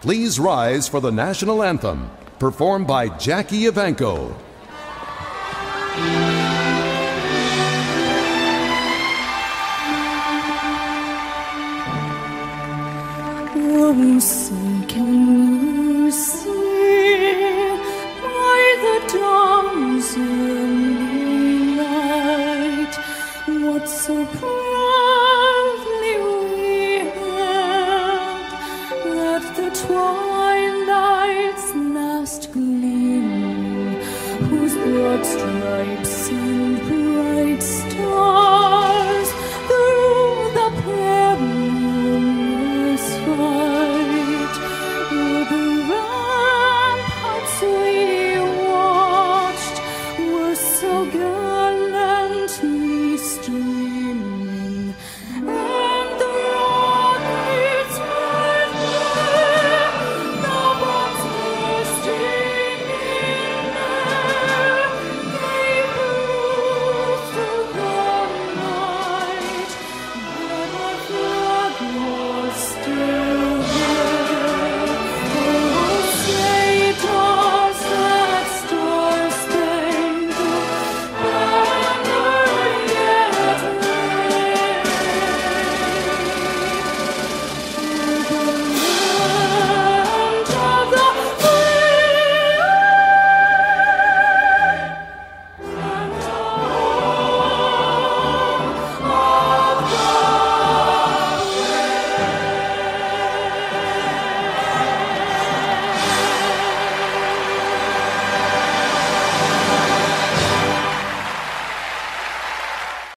please rise for the national anthem, performed by Jackie Evancho. Oh, by the dawn's early light what so proudly broad stripes and bright stars.